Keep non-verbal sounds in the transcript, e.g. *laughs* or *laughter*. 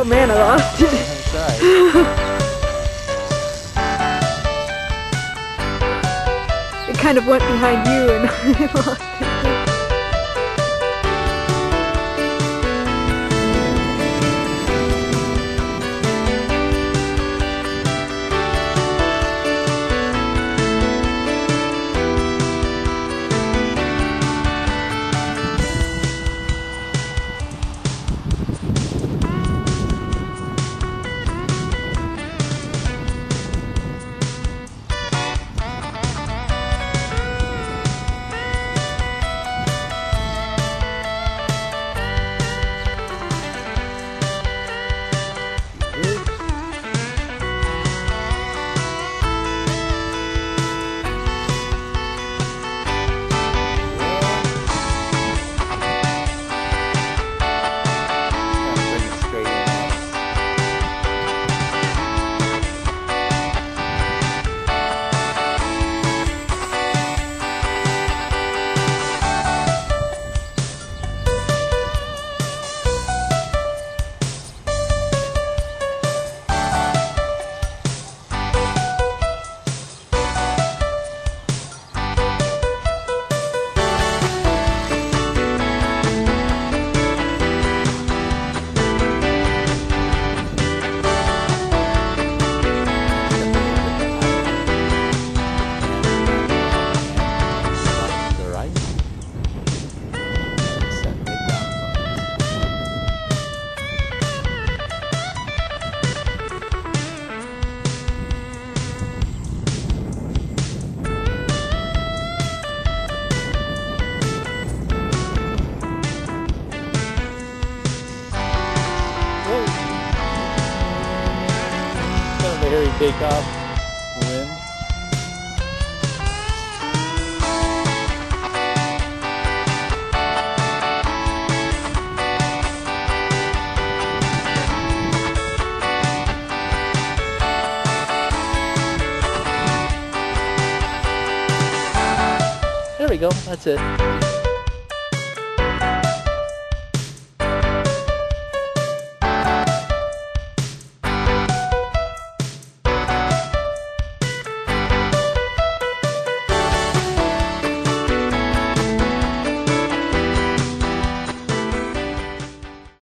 Oh man, I lost it. *laughs* It kind of went behind you and *laughs* I lost it. Kind of a takeoff. Wind. There we go. That's it.